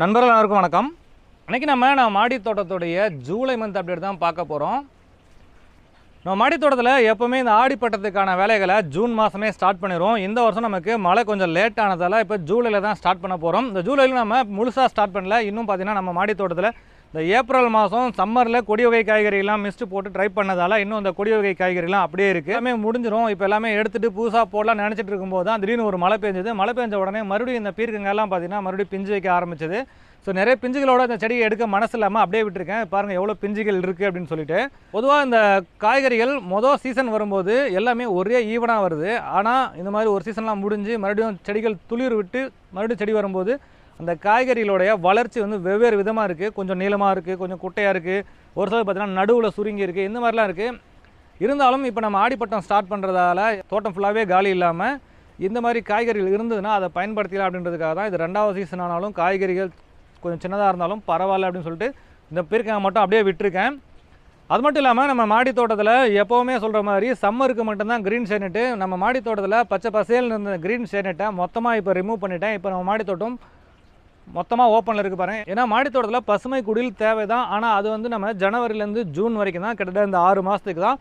நண்பர்கள் எல்லாருக்கும் வணக்கம். அன்றைக்கி நம்ம நம்ம மாடி தோட்டத்துடைய ஜூலை மந்த் அப்டேட் தான் பார்க்க போகிறோம் நம்ம மாடி தோட்டத்தில் எப்போவுமே இந்த ஆடிப்பட்டத்துக்கான வேலைகளை ஜூன் மாதமே ஸ்டார்ட் பண்ணிடுவோம் இந்த வருஷம் நமக்கு மழை கொஞ்சம் லேட் ஆனதால் இப்போ ஜூலையில் தான் ஸ்டார்ட் பண்ண போகிறோம் இந்த ஜூலையில் நம்ம முழுசாக ஸ்டார்ட் பண்ணல. இன்னும் பார்த்தீங்கன்னா நம்ம மாடி தோட்டத்தில் இந்த ஏப்ரல் மாதம் சம்மரில் கொடி வகை காய்கறிலாம் மிஸ்ட்டு போட்டு ட்ரை பண்ணதால் இன்னும் அந்த கொடி வகை காய்கறிலாம் அப்படியே இருக்குது எல்லாமே முடிஞ்சிடும் இப்போ எல்லாமே எடுத்துகிட்டு புதுசாக போடலாம் நினச்சிட்டு இருக்கும்போது தான் திடீர்னு ஒரு மழை பெஞ்சது. மழை பெஞ்ச உடனே மறுபடியும் இந்த பீர்க்கங்கெல்லாம் பார்த்தீங்கன்னா மறுபடியும் பிஞ்சு வைக்க ஆரம்பிச்சது. ஸோ நிறைய பிஞ்சுகளோட இந்த செடியை எடுக்க மனசு இல்லாமல் அப்படியே விட்டுருக்கேன். பாருங்கள் எவ்வளோ பிஞ்சுகள் இருக்குது அப்படின்னு சொல்லிட்டு. பொதுவாக இந்த காய்கறிகள் மொதல் சீசன் வரும்போது எல்லாமே ஒரே ஈவனாக வருது. ஆனால் இந்த மாதிரி ஒரு சீசன்லாம் முடிஞ்சு மறுபடியும் செடிகள் துளிர் விட்டு மறுபடியும் செடி வரும்போது அந்த காய்கறிகளுடைய வளர்ச்சி வந்து வெவ்வேறு விதமாக இருக்குது கொஞ்சம் நீளமாக இருக்குது கொஞ்சம் குட்டையாக இருக்குது ஒரு சிலர் பார்த்தீங்கன்னா நடுவில் சுருங்கி இருக்குது இந்த மாதிரிலாம் இருக்குது இருந்தாலும் இப்போ நம்ம ஆடிப்பட்டம் ஸ்டார்ட் பண்ணுறதால தோட்டம் ஃபுல்லாகவே காலி இல்லாமல் இந்த மாதிரி காய்கறிகள் இருந்ததுன்னா அதை பயன்படுத்திக்கலாம் அப்படின்றதுக்காக தான் இது ரெண்டாவது சீசன் ஆனாலும் காய்கறிகள் கொஞ்சம் சின்னதாக இருந்தாலும் பரவாயில்ல அப்படின்னு சொல்லிட்டு இந்த பீர்க்காய் மட்டும் அப்படியே விட்டுருக்கேன். அது மட்டும் இல்லாமல் நம்ம மாடி தோட்டத்தில் எப்போவுமே சொல்கிற மாதிரி சம்மருக்கு மட்டும்தான் க்ரீன் ஷேனெட்டு நம்ம மாடி தோட்டத்தில் பச்சை பசேல்னு இருந்த க்ரீன் ஷேனெட்டை மொத்தமாக இப்போ ரிமூவ் பண்ணிட்டேன். இப்போ நம்ம மாடி தோட்டம் மொத்தமாக ஓப்பனில் இருக்குது பாருங்கள் ஏன்னா மாடி தோட்டத்தில் பசுமை குடில் தேவை தான் ஆனால் அது வந்து நம்ம ஜனவரிலேருந்து ஜூன் வரைக்கும் தான் கிட்டத்தட்ட இந்த ஆறு மாதத்துக்கு தான்.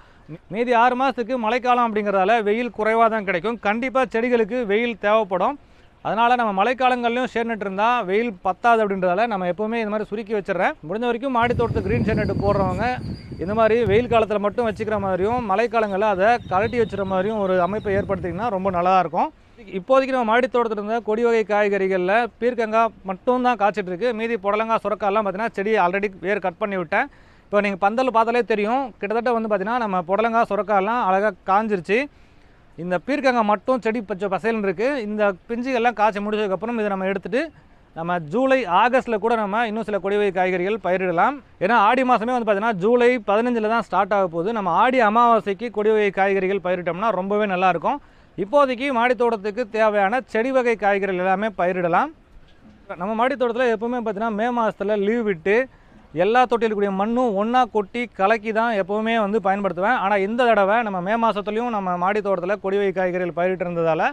மீதி ஆறு மாதத்துக்கு மழைக்காலம் அப்படிங்கிறதால வெயில் குறைவாக தான் கிடைக்கும். கண்டிப்பாக செடிகளுக்கு வெயில் தேவைப்படும். அதனால் நம்ம மழைக்காலங்கள்லையும் ஷேட் நெட் இருந்தால் வெயில் பத்தாது அப்படின்றதால நம்ம எப்போவுமே இந்த மாதிரி சுருக்கி வச்சிடுறேன். முடிஞ்ச வரைக்கும் மாடி தோட்டத்து க்ரீன் ஷேட் நெட் போடுறவங்க இந்த மாதிரி வெயில் காலத்தில் மட்டும் வச்சுக்கிற மாதிரியும் மழைக்காலங்களில் அதை கழட்டி வச்சுற மாதிரியும் ஒரு அமைப்பை ஏற்படுத்திங்கன்னா ரொம்ப நல்லா இருக்கும் இப்போதைக்கு நம்ம மாடி தோட்டத்தில் இருந்த கொடி வகை காய்கறிகளில் பீர்க்கங்காய் மட்டும் தான் காய்ச்சிட்டு இருக்குது மீதி புடலங்காய் சுரக்காயெல்லாம் பார்த்தீங்கன்னா செடி ஆல்ரெடி வேர் கட் பண்ணி விட்டேன். இப்போ நீங்கள் பந்தல் பார்த்தாலே தெரியும். கிட்டத்தட்ட வந்து பார்த்திங்கன்னா நம்ம புடலங்காய் சுரக்காயெல்லாம் அழகாக காஞ்சிருச்சு. இந்த பீர்க்கங்காய் மட்டும் செடி பச்சை பசேல்னு இருக்குது இந்த பிஞ்சுகள்லாம் காய்ச்சி முடிச்சதுக்கப்புறம் இதை நம்ம எடுத்துகிட்டு நம்ம ஜூலை ஆகஸ்ட்டில் கூட நம்ம இன்னும் சில கொடி வகை காய்கறிகள் பயிரிடலாம். ஏன்னா ஆடி மாதமே வந்து பார்த்தீங்கன்னா ஜூலை பதினஞ்சில் தான் ஸ்டார்ட் ஆக போகுது. நம்ம ஆடி அமாவாசைக்கு கொடி வகை காய்கறிகள் பயிரிட்டோம்னா ரொம்பவே நல்லாயிருக்கும் இப்போதைக்கு மாடித்தோட்டத்துக்கு தேவையான செடி வகை காய்கறிகள் எல்லாமே பயிரிடலாம். நம்ம மாடித்தோட்டத்தில் எப்போவுமே பார்த்தீங்கன்னா மே மாதத்தில் லீவ் விட்டு எல்லா தொட்டியில் கூடிய மண்ணும் ஒன்றா கொட்டி கலக்கி தான் எப்போவுமே வந்து பயன்படுத்துவேன். ஆனால் இந்த தடவை நம்ம மே மாதத்துலேயும் நம்ம மாடி தோட்டத்தில் கொடிவை காய்கறிகள் பயிரிட்டு இருந்ததால்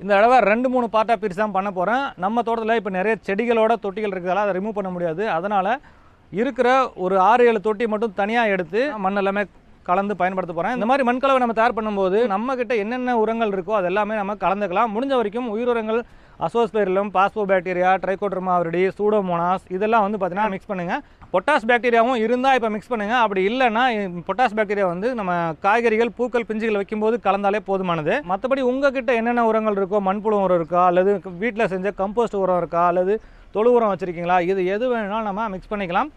இந்த தடவை ரெண்டு மூணு பார்ட்டாக பிரித்து தான் பண்ண போகிறேன் நம்ம தோட்டத்தில் இப்போ நிறைய செடிகளோட தொட்டிகள் இருக்கிறதால அதை ரிமூவ் பண்ண முடியாது. அதனால் இருக்கிற ஒரு ஆறு ஏழு தொட்டி மட்டும் தனியாக எடுத்து மண் எல்லாமே கலந்து பயன்படுத்த போகிறேன் இந்த மாதிரி மண்கலவை நம்ம தயார் பண்ணும்போது நம்ம கிட்ட என்னென்ன உரங்கள் இருக்கோ அது எல்லாமே நம்ம கலந்துக்கலாம். முடிஞ்ச வரைக்கும் உயிருரங்கள் அசோஸ்பெரிலும் பாஸ்போ பாக்டீரியா ட்ரைகோட்ரமாவிரடி சூடோமோனாஸ் இதெல்லாம் வந்து பார்த்தீங்கன்னா மிக்ஸ் பண்ணுங்கள் பொட்டாஸ் பாக்டீரியாவும் இருந்தால் இப்போ மிக்ஸ் பண்ணுங்கள் அப்படி இல்லைன்னா பொட்டாஸ் பாக்டீரியா வந்து நம்ம காய்கறிகள் பூக்கள் பிஞ்சுகள் வைக்கும்போது கலந்தாலே போதுமானது. மற்றபடி உங்ககிட்ட என்னென்ன உரங்கள் இருக்கோ மண்புழு உரம் இருக்கா அல்லது வீட்டில் செஞ்ச கம்போஸ்ட் உரம் இருக்கா அல்லது தொழு உரம் வச்சுருக்கீங்களா இது எது வேணும்னாலும் நம்ம மிக்ஸ் பண்ணிக்கலாம்.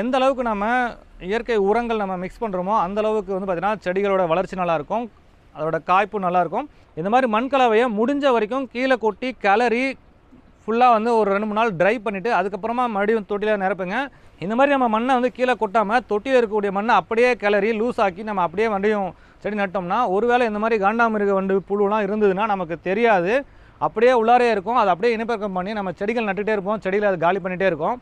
எந்த அளவுக்கு நம்ம இயற்கை உரங்கள் நம்ம மிக்ஸ் பண்ணுறோமோ அந்த அளவுக்கு வந்து பார்த்திங்கன்னா செடிகளோட வளர்ச்சி நல்லாயிருக்கும். அதோட காய்ப்பு நல்லாயிருக்கும். இந்த மாதிரி மண் கலவையை முடிஞ்ச வரைக்கும் கீழே கொட்டி கிளறி ஃபுல்லாக வந்து ஒரு ரெண்டு மூணு நாள் ட்ரை பண்ணிவிட்டு அதுக்கப்புறமா மறுபடியும் தொட்டியில் நிரப்புங்க. இந்த மாதிரி நம்ம மண்ணை வந்து கீழே கொட்டாமல் தொட்டியில் இருக்கக்கூடிய மண்ணை அப்படியே கிளறி லூஸ் ஆக்கி நம்ம அப்படியே வண்டியும் செடி நட்டோம்னா ஒருவேளை இந்த மாதிரி காண்டாமிருக வண்டு புழுலாம் இருந்ததுன்னா நமக்கு தெரியாது. அப்படியே உள்ளாரே இருக்கும். அது அப்படியே இனப்பெருக்கம் பண்ணி நம்ம செடிகள் நட்டுகிட்டே இருப்போம். செடியில் அது காலி பண்ணிகிட்டே இருக்கும்.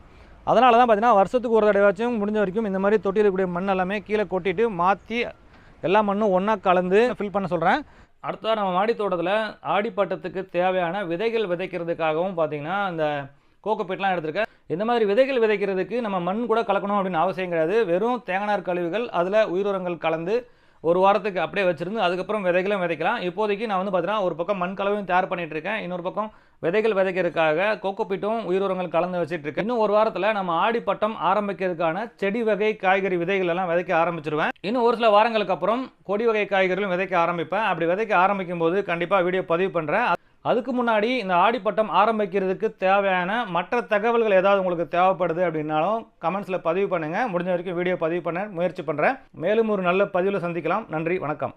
அதனால தான் பார்த்தீங்கன்னா வருஷத்துக்கு ஒரு தடவையாச்சும் முடிஞ்ச வரைக்கும் இந்த மாதிரி தொட்டியில் இருக்கக்கூடிய மண் எல்லாமே கீழே கொட்டிட்டு மாற்றி எல்லா மண்ணும் ஒன்றா கலந்து ஃபில் பண்ண சொல்கிறேன் அடுத்ததாக நம்ம மாடித்தோட்டத்தில் ஆடிப்பட்டத்துக்கு தேவையான விதைகள் விதைக்கிறதுக்காகவும் பார்த்தீங்கன்னா இந்த கோகோபீட்லாம் எடுத்திருக்கேன். இந்த மாதிரி விதைகள் விதைக்கிறதுக்கு நம்ம மண் கூட கலக்கணும் அப்படின்னு அவசியம் கிடையாது. வெறும் தேங்காய் கழிவுகள் அதில் உயிரினங்கள் கலந்து ஒரு வாரத்துக்கு அப்படியே வச்சுருந்து அதுக்கப்புறம் விதைகளும் விதைக்கலாம். இப்போதைக்கு நான் வந்து பார்த்தீங்கன்னா ஒரு பக்கம் மண் கலவையும் தயார் பண்ணிகிட்ருக்கேன் இருக்கேன். இன்னொரு பக்கம் விதைகள் விதைக்கிறதுக்காக கோகோபிட்டும் உயிர் உரங்கள் கலந்து வச்சுட்டு இருக்கு இன்னும் ஒரு வாரத்தில் நம்ம ஆடிப்பட்டம் ஆரம்பிக்கிறதுக்கான செடி வகை காய்கறி விதைகள் எல்லாம் விதைக்க ஆரம்பிச்சிருவேன். இன்னும் ஒரு சில வாரங்களுக்கு அப்புறம் கொடி வகை காய்கறிகளும் விதைக்க ஆரம்பிப்பேன். அப்படி விதைக்க ஆரம்பிக்கும் போது கண்டிப்பாக வீடியோ பதிவு பண்ணுறேன் அதுக்கு முன்னாடி இந்த ஆடிப்பட்டம் ஆரம்பிக்கிறதுக்கு தேவையான மற்ற தகவல்கள் ஏதாவது உங்களுக்கு தேவைப்படுது அப்படின்னாலும் கமெண்ட்ஸில் பதிவு பண்ணுங்கள் முடிஞ்ச வரைக்கும் வீடியோ பதிவு பண்ண முயற்சி பண்ணுறேன் மேலும் ஒரு நல்ல பதிவில் சந்திக்கலாம். நன்றி வணக்கம்.